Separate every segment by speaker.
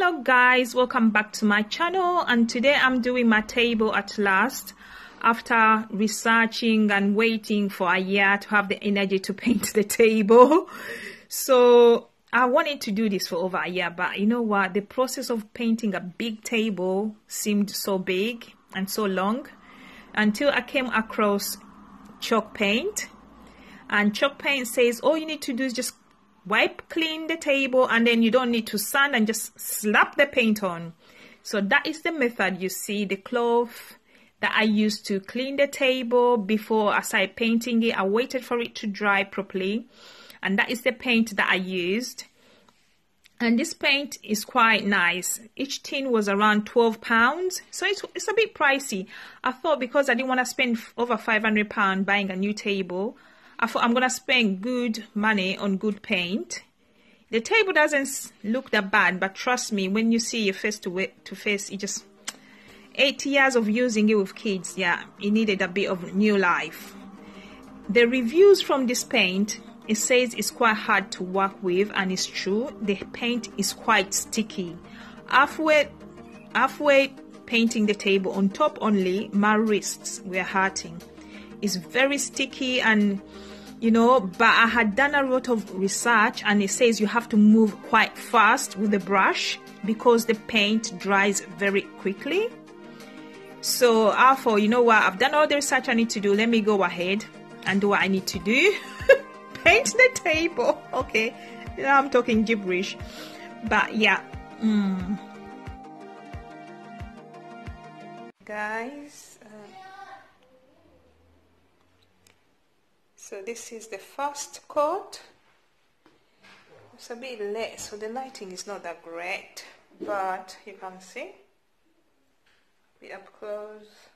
Speaker 1: hello guys. Welcome back to my channel. And today i'm doing my table at last. After researching and waiting for a year to have the energy to paint the table. So i wanted to do this for over a year but you know what? The process of painting a big table seemed so big and so long until i came across chalk paint. And chalk paint says all you need to do is just wipe clean the table and then you don't need to sand and just slap the paint on. So that is the method you see the cloth that I used to clean the table before I started painting it. I waited for it to dry properly and that is the paint that I used. And this paint is quite nice. Each tin was around 12 pounds so it's, it's a bit pricey. I thought because I didn't want to spend over 500 pound buying a new table I thought I'm gonna spend good money on good paint. The table doesn't look that bad, but trust me, when you see your face to, to face, it just eight years of using it with kids, yeah, it needed a bit of new life. The reviews from this paint, it says it's quite hard to work with, and it's true. The paint is quite sticky. Halfway, halfway painting the table on top only, my wrists were hurting. It's very sticky and you know but i had done a lot of research and it says you have to move quite fast with the brush because the paint dries very quickly. So therefore you know what? I've done all the research i need to do. Let me go ahead and do what i need to do. Paint the table. Okay. I'm talking gibberish. But yeah. Mm. guys So this is the first coat. It's a bit late, so the lighting is not that great, but you can see. Be up close.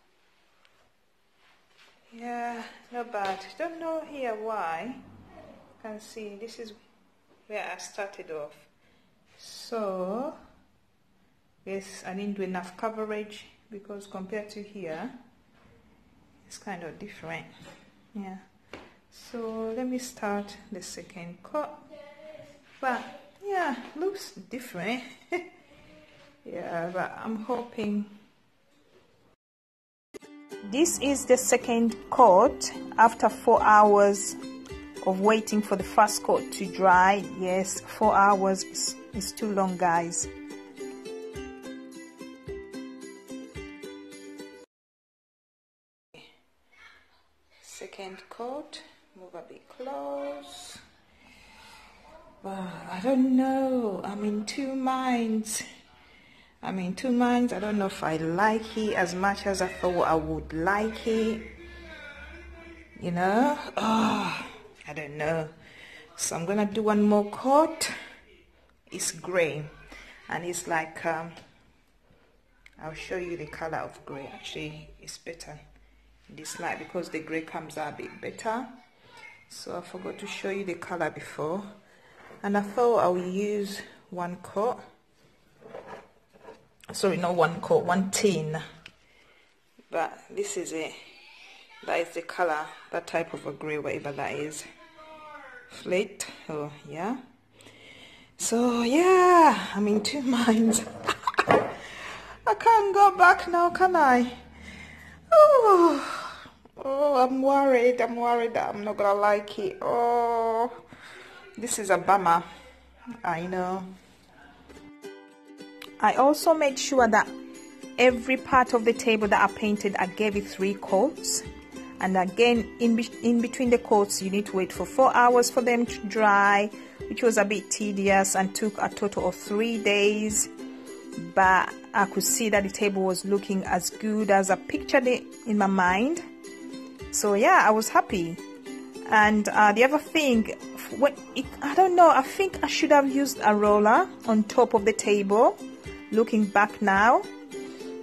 Speaker 1: Yeah, not bad. Don't know here why. You can see this is where I started off. So, yes, I didn't do enough coverage because compared to here, it's kind of different. Yeah so let me start the second cut but yeah looks different. Yeah but I'm hoping. This is the second coat after four hours of waiting for the first coat to dry. Yes four hours is, is too long guys don't know. I'm in two minds. I'm in two minds. I don't know if I like it as much as I thought I would like it you know? Oh I don't know. So I'm gonna do one more coat it's gray and it's like um, I'll show you the color of gray actually it's better this light because the gray comes out a bit better. So I forgot to show you the color before and I thought I will use one coat. Sorry not one coat one tin. But this is it. That is the color that type of a gray whatever that is. Flat oh yeah. So yeah I'm in two minds. I can't go back now can I? Oh Oh, I'm worried. I'm worried that I'm not gonna like it. Oh, this is a bummer. I know. I also made sure that every part of the table that I painted, I gave it three coats. And again, in, be in between the coats, you need to wait for four hours for them to dry, which was a bit tedious and took a total of three days. But I could see that the table was looking as good as I pictured it in my mind so yeah i was happy and uh, the other thing it, i don't know. I think i should have used a roller on top of the table. Looking back now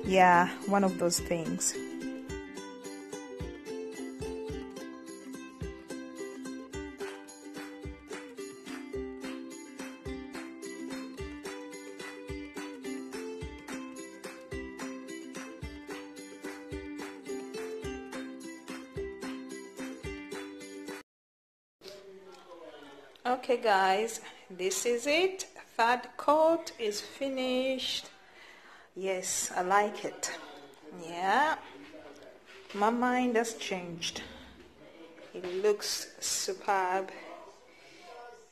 Speaker 1: yeah one of those things okay guys this is it. Third coat is finished. Yes I like it. Yeah. My mind has changed. It looks superb.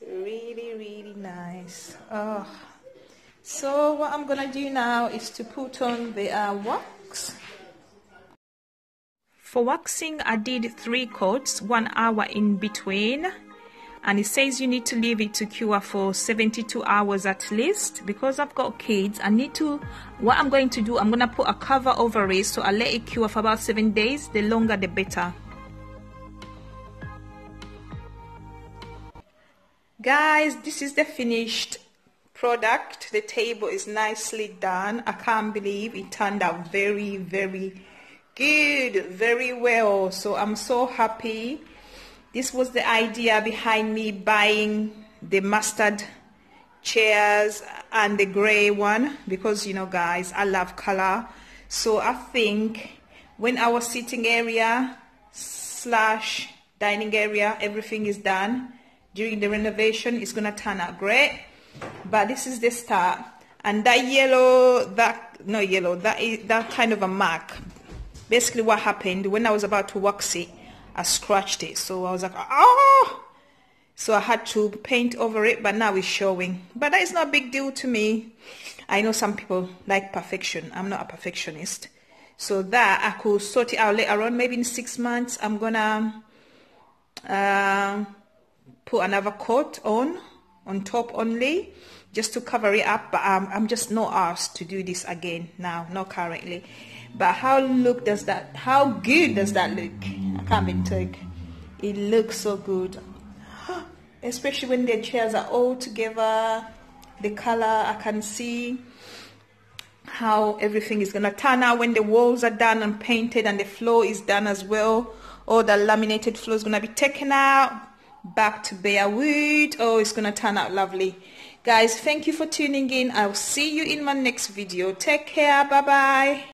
Speaker 1: Really really nice. Oh. So what I'm gonna do now is to put on the uh, wax. For waxing I did three coats one hour in between and it says you need to leave it to cure for 72 hours at least because I've got kids. I need to what I'm going to do I'm gonna put a cover over it so I let it cure for about seven days. The longer the better. Guys this is the finished product. The table is nicely done. I can't believe it turned out very very good very well. So I'm so happy this was the idea behind me buying the mustard chairs and the gray one because you know guys I love color. So I think when our sitting area slash dining area everything is done. During the renovation it's gonna turn out great. But this is the start. And that yellow that no yellow that is that kind of a mark. Basically what happened when I was about to wax it I scratched it. So I was like, oh! So I had to paint over it, but now it's showing. But that is not a big deal to me. I know some people like perfection. I'm not a perfectionist. So that I could sort it out later on. Maybe in six months, I'm gonna uh, put another coat on, on top only, just to cover it up. But um, I'm just not asked to do this again now, not currently. But how look does that, how good does that look? I can't take. It looks so good. Especially when the chairs are all together. The color, I can see how everything is gonna turn out when the walls are done and painted and the floor is done as well. All the laminated floor is gonna be taken out back to bare wood. Oh, it's gonna turn out lovely. Guys, thank you for tuning in. I'll see you in my next video. Take care. Bye-bye.